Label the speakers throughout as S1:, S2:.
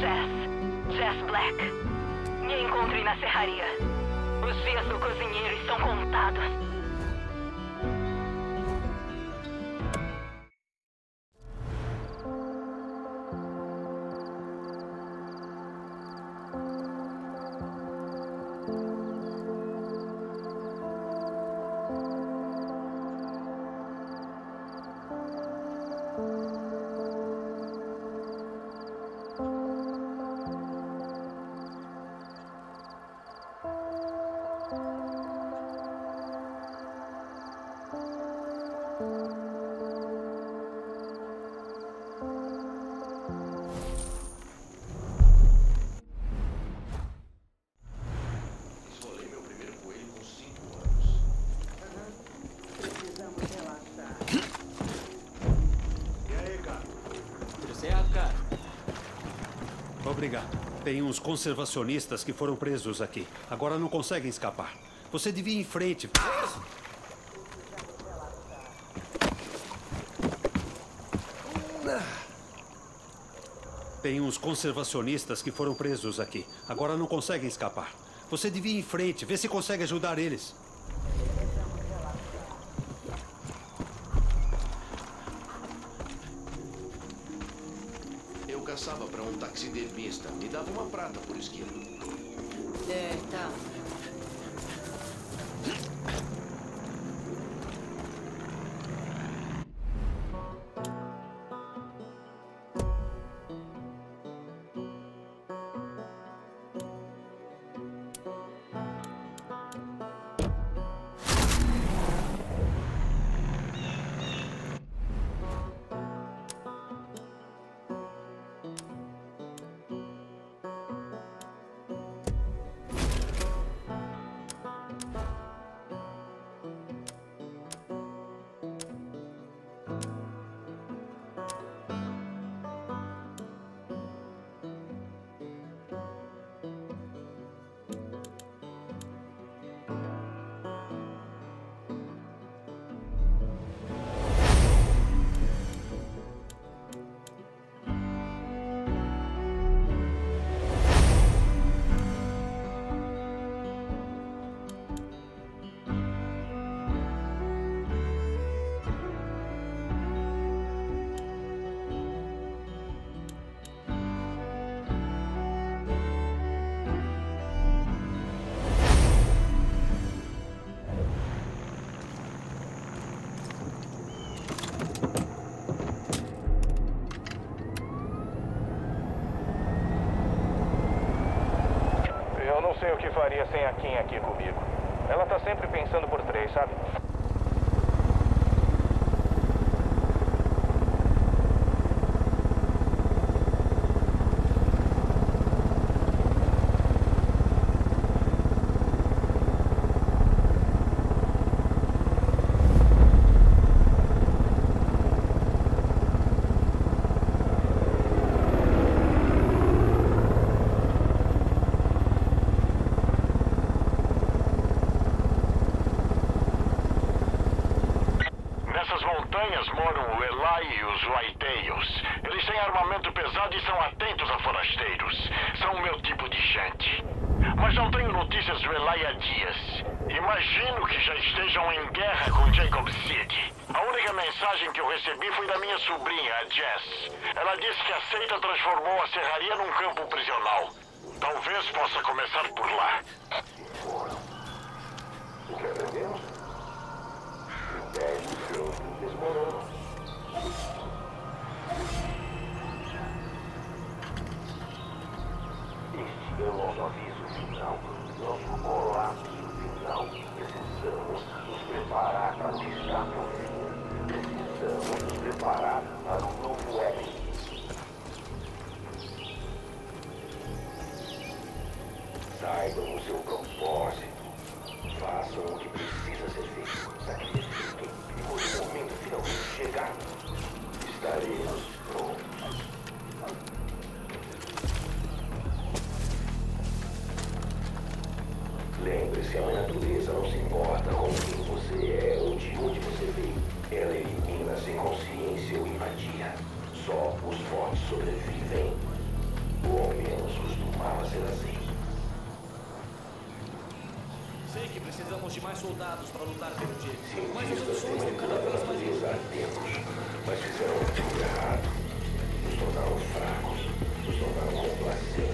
S1: Jess. Jess Black. Me encontrem na serraria. Os dias do cozinheiro estão contados.
S2: Obrigado. Tem uns conservacionistas que foram presos aqui. Agora não conseguem escapar. Você devia ir em frente. Tem uns conservacionistas que foram presos aqui. Agora não conseguem escapar. Você devia ir em frente. Vê se consegue ajudar eles.
S3: Eu caçava pra um taxidermista. Me dava uma prata por esquilo.
S4: É, tá.
S5: O que faria sem a Kim aqui comigo. Ela tá sempre pensando por três, sabe?
S6: Nessas montanhas moram o Eli e os Whitetails. Eles têm armamento pesado e são atentos a forasteiros. São o meu tipo de gente. Mas não tenho notícias do Eli há dias. Imagino que já estejam em guerra com Jacob City. A única mensagem que eu recebi foi da minha sobrinha, a Jess. Ela disse que a seita transformou a serraria num campo prisional. Talvez possa começar por lá.
S3: Só os fortes sobrevivem. O ao menos costumava ser assim. Sei que precisamos de
S7: mais soldados para lutar contra eles. Sim, mas as opções têm cada vez mais
S6: utilizar mas fizeram o errado. Nos tornaram fracos, nos tornaram complacentes.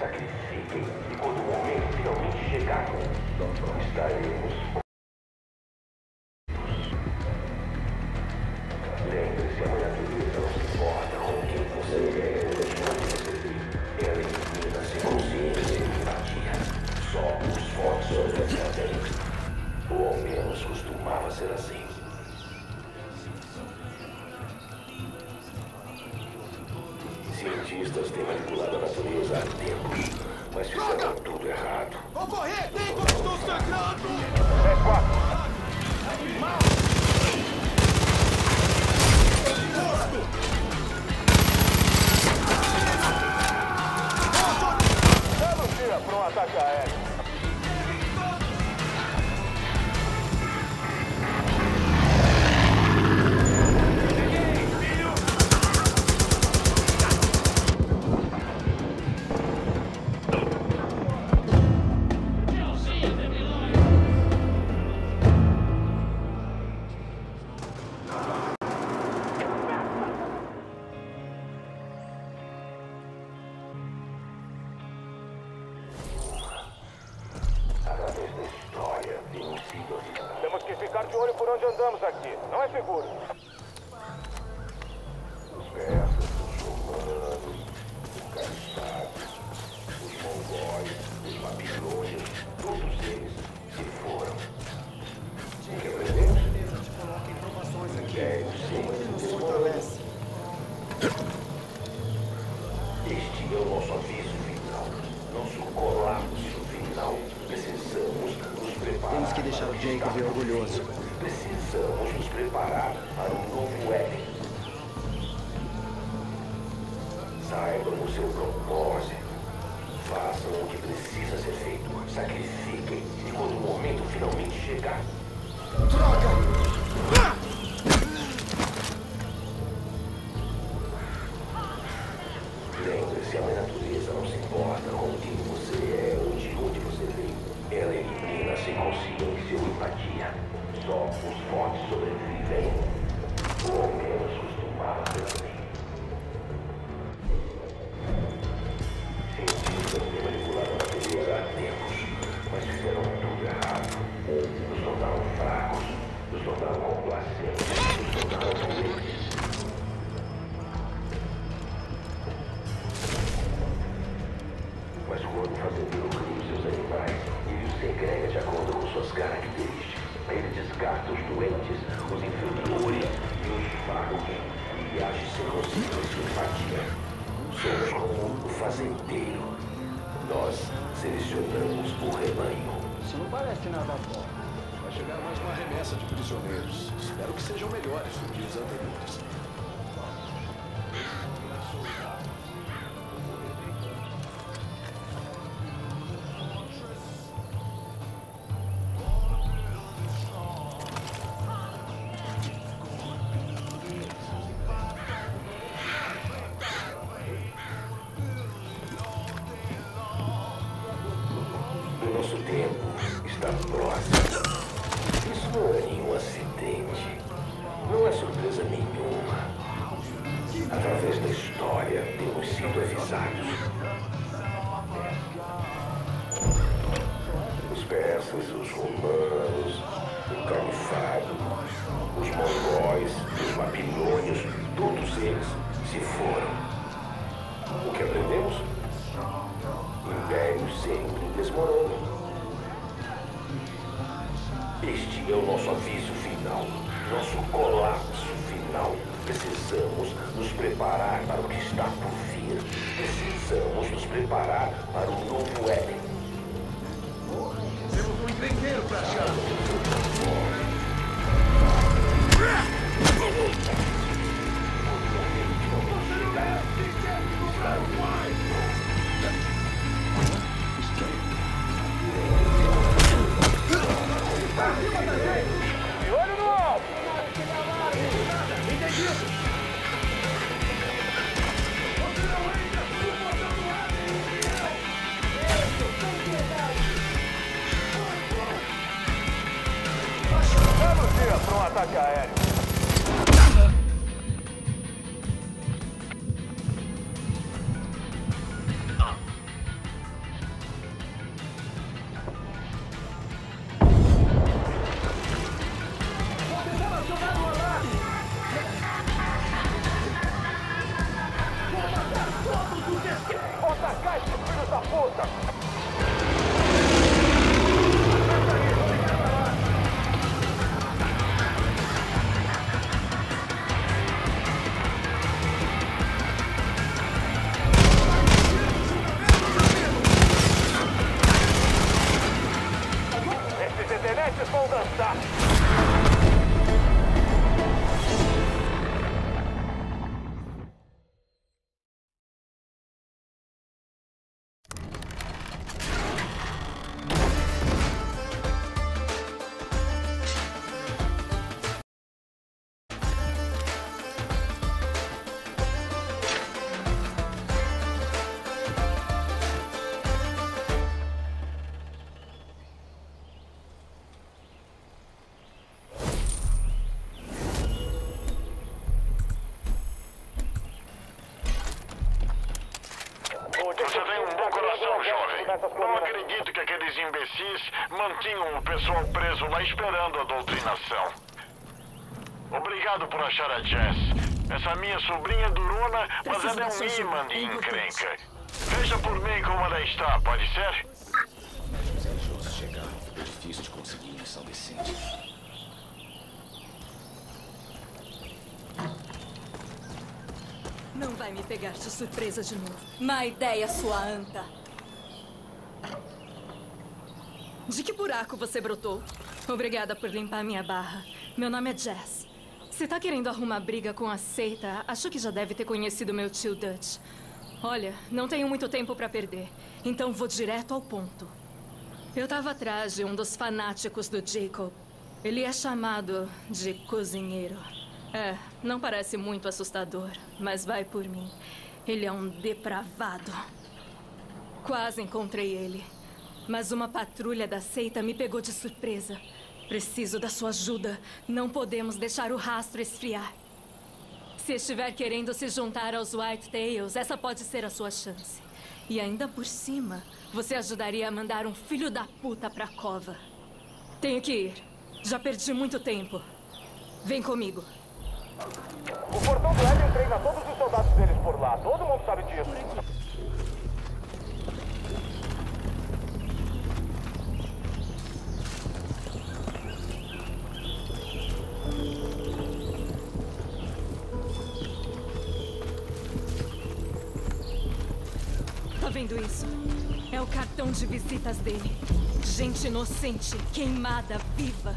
S6: Sacrifiquem. E quando o momento finalmente chegar, estaremos Lembre-se, a Cientistas têm manipulado a natureza há tempos, mas fizeram tudo errado.
S8: Vou correr! Tempo! Estou sangrando!
S5: 10-4. Belo dia para um ataque aéreo.
S6: Temos
S5: que ficar de olho por onde andamos aqui. Não é seguro.
S8: Deixar o Jacob orgulhoso.
S6: Precisamos nos preparar para um novo Éden. Saibam o seu propósito. Façam o que precisa ser feito. Sacrifiquem. Como o fazendeiro. Nós selecionamos o rebanho.
S8: Isso não parece nada bom. Vai chegar mais uma remessa de prisioneiros. Espero que sejam melhores do que os anteriores.
S6: Babilônios, todos eles se foram. O que aprendemos? Impérios sempre desmoronam. Este é o nosso aviso final, nosso colapso final. Precisamos nos preparar para o que está por vir. Precisamos nos preparar para o novo Éden.
S8: Temos um encrenqueiro pra achar.
S5: Tia, para um ataque
S9: hold us up. Mantinham o pessoal preso lá esperando a doutrinação. Obrigado por achar a Jess. Essa minha sobrinha é durona, mas ela é um imã de
S1: É
S9: encrenca. Veja por mim como ela está, pode ser?
S8: Se a Jones chegar, é difícil de conseguir missão decente.
S1: Não vai me pegar de surpresa de novo. Má ideia, sua anta. De que buraco você brotou? Obrigada por limpar minha barra. Meu nome é Jess. Se tá querendo arrumar briga com a seita, acho que já deve ter conhecido meu tio Dutch. Olha, não tenho muito tempo pra perder, então vou direto ao ponto. Eu tava atrás de um dos fanáticos do Jacob. Ele é chamado de cozinheiro. É, não parece muito assustador, mas vai por mim. Ele é um depravado. Quase encontrei ele. Mas uma patrulha da seita me pegou de surpresa. Preciso da sua ajuda. Não podemos deixar o rastro esfriar. Se estiver querendo se juntar aos White Tails, essa pode ser a sua chance. E ainda por cima, você ajudaria a mandar um filho da puta pra cova. Tenho que ir. Já perdi muito tempo. Vem comigo.
S5: O portão do Éden treina todos os soldados deles por lá. Todo mundo sabe disso.
S1: Vendo isso? É o cartão de visitas dele. Gente inocente, queimada, viva.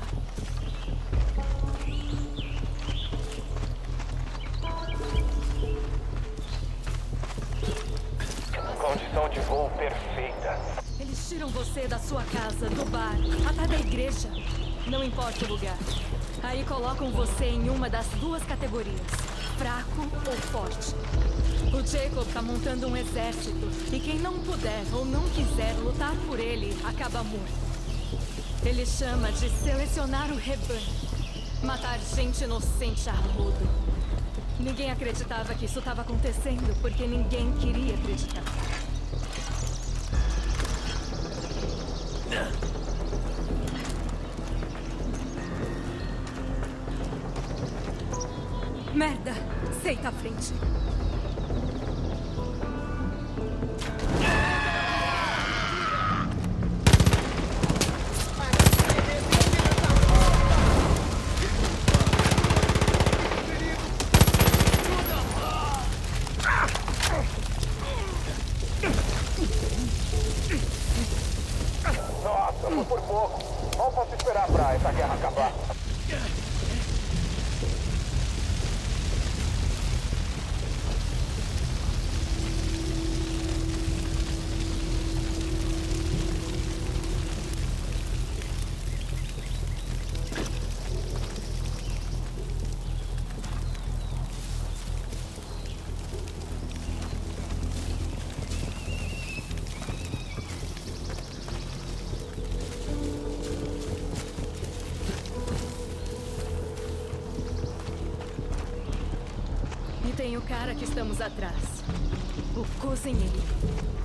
S5: Condição de voo perfeita.
S1: Eles tiram você da sua casa, do bar, até da igreja. Não importa o lugar. Aí colocam você em uma das duas categorias: fraco ou forte. O Jacob tá montando um exército e quem não puder ou não quiser lutar por ele acaba morto. Ele chama de selecionar o rebanho. Matar gente inocente a rodo. Ninguém acreditava que isso estava acontecendo porque ninguém queria acreditar. Merda! Seita à frente. Tem o cara que estamos atrás. O cozinheiro.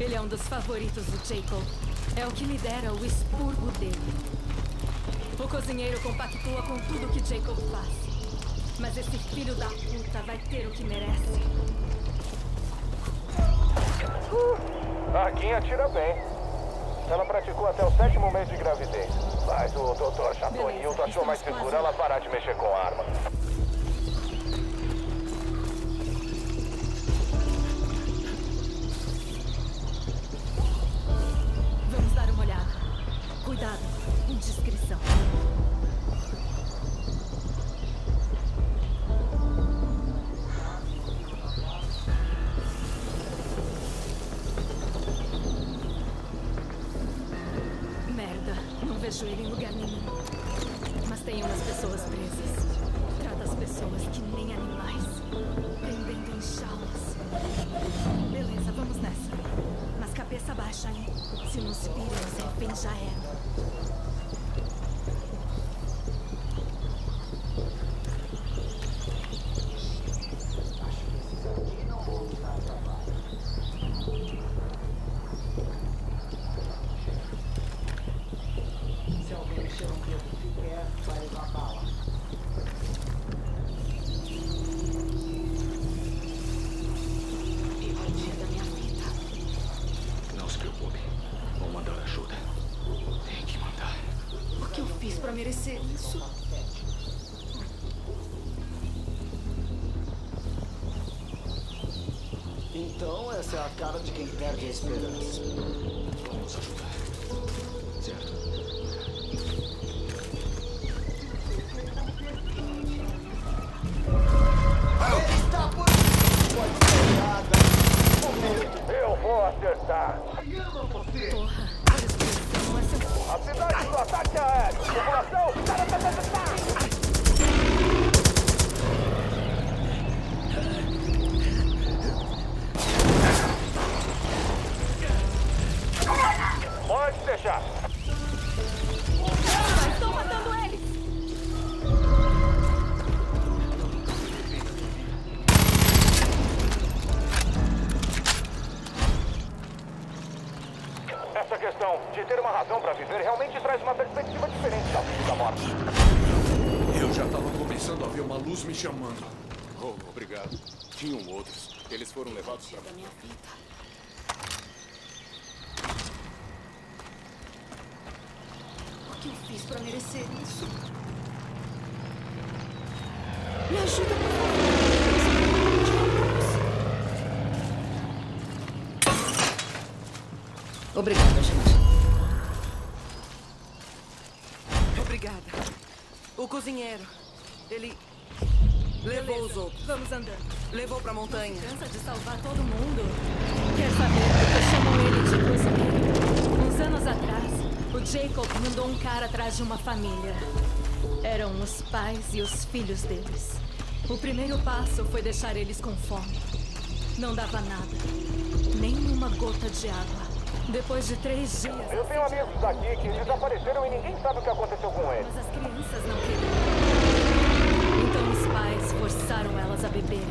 S1: Ele é um dos favoritos do Jacob. É o que lidera o expurgo dele. O cozinheiro compactua com tudo que Jacob faz. Mas esse filho da puta vai ter o que merece.
S5: A Guinha atira bem. Ela praticou até o sétimo mês de gravidez. Mas o Dr. Chatonildo achou mais seguro ela parar de mexer com arma.
S1: Vejo ele em lugar nenhum. Mas tem umas pessoas presas. Trata as pessoas que nem animais. Prendendo em jaulas. Beleza, vamos nessa. Mas cabeça baixa, hein? Se nos viram, os reféns já eram.
S10: Então, essa é a cara de quem perde a esperança.
S8: Vamos ajudar.
S1: Essa
S5: questão de ter uma razão pra viver realmente traz uma perspectiva diferente da vida e da morte.
S8: Eu já estava começando a ver uma luz me chamando.
S11: Oh, obrigado. Tinham outros. Eles foram levados para
S1: Da minha vida. O que eu fiz pra merecer isso? Me ajuda, por favor.
S12: Obrigada, gente.
S4: Obrigada. O cozinheiro. Ele. Levou
S1: Beleza,
S4: os outros.
S1: Vamos andando.
S4: Levou pra montanha.
S1: Cansa de salvar todo mundo. Quer saber que chamam ele de cozinheiro? Uns anos atrás, o Jacob mandou um cara atrás de uma família. Eram os pais e os filhos deles. O primeiro passo foi deixar eles com fome. Não dava nada. Nem uma gota de água. Depois de três dias.
S5: Eu tenho amigos daqui que desapareceram e ninguém sabe o que aconteceu com eles.
S1: Mas as crianças não queriam. Então os pais forçaram elas a beberem.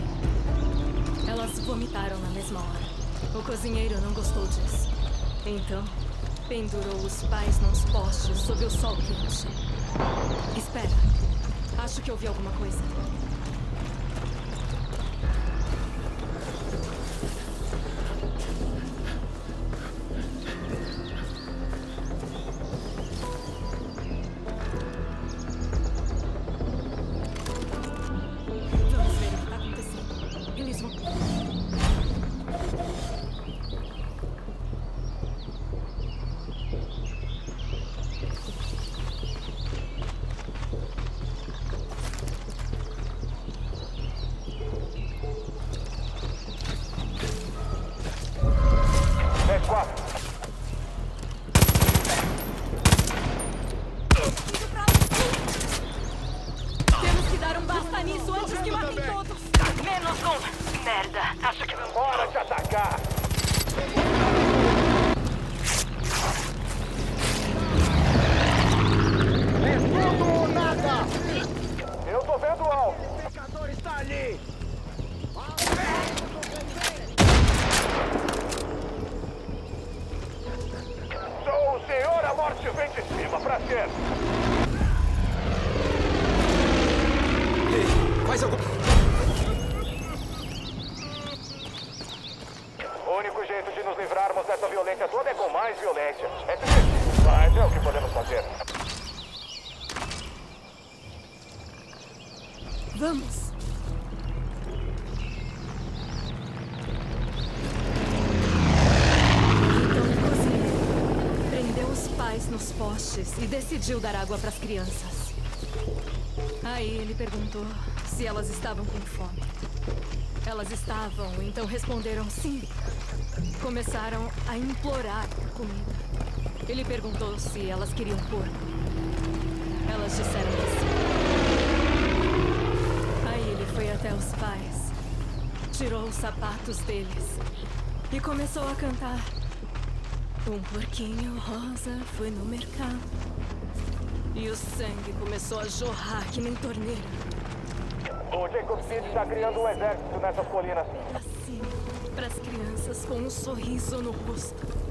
S1: Elas vomitaram na mesma hora. O cozinheiro não gostou disso. Então, pendurou os pais nos postes sob o sol quente. Espera. Acho que ouvi alguma coisa.
S8: Faz algum...
S5: O único jeito de nos livrarmos dessa violência toda é com mais violência. É triste, mas é o que podemos fazer.
S1: Vamos. Então o cozinheiro prendeu os pais nos postes e decidiu dar água para as crianças. Aí ele perguntou se elas estavam com fome. Elas estavam, então responderam sim. Começaram a implorar comida. Ele perguntou se elas queriam porco. Elas disseram que sim. Aí ele foi até os pais, tirou os sapatos deles e começou a cantar. Um porquinho rosa foi no mercado e o sangue começou a jorrar que nem torneira.
S5: O Jacob Speed está criando um exército nessas colinas.
S1: Cima, para as crianças com um sorriso no rosto.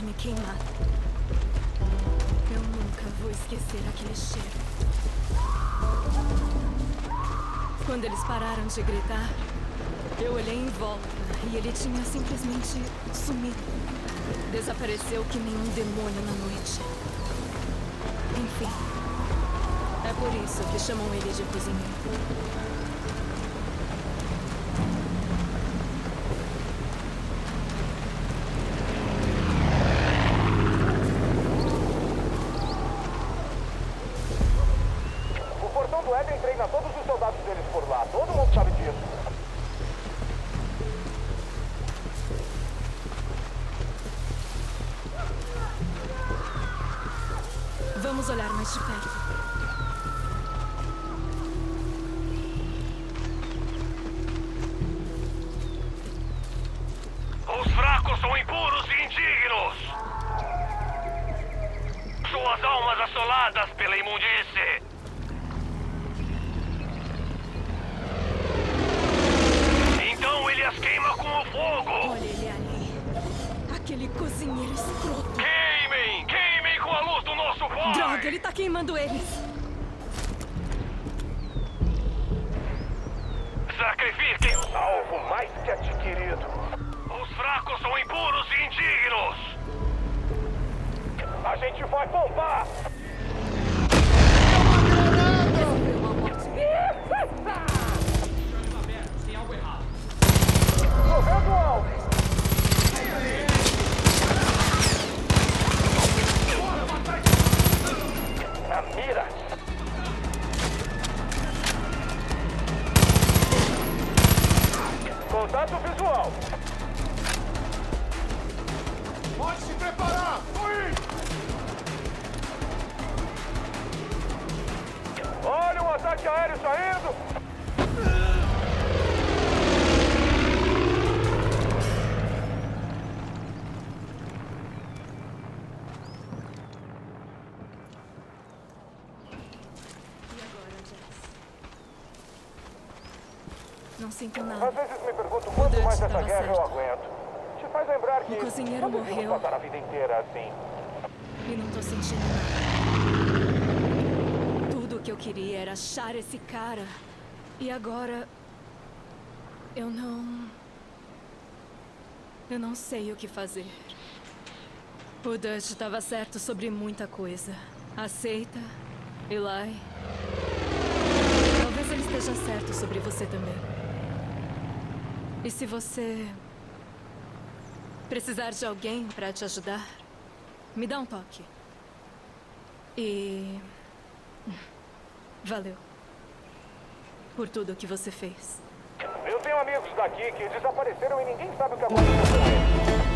S1: Carne queimada. Eu nunca vou esquecer aquele cheiro. Quando eles pararam de gritar, eu olhei em volta e ele tinha simplesmente sumido. Desapareceu que nem um demônio na noite. Enfim, é por isso que chamam ele de cozinheiro.
S5: Os
S9: fracos são impuros e indignos! Suas almas assoladas pela imundície!
S1: Então ele
S9: as queima com o fogo! Olha ele ali! Aquele cozinheiro escroto! Boy!
S1: Droga, ele tá queimando eles.
S9: Sacrifiquem!
S5: Alvo mais que adquirido.
S9: Os fracos são impuros e indignos!
S5: A gente vai bombar!
S1: Queria era achar esse cara. E agora. Eu não. Eu não sei o que fazer. O Dutch estava certo sobre muita coisa. Aceita, Eli. Talvez ele esteja certo sobre você também. E se você precisar de alguém para te ajudar, me dá um toque. E. Valeu. Por tudo que você fez.
S5: Eu tenho amigos daqui que desapareceram e ninguém sabe o que aconteceu.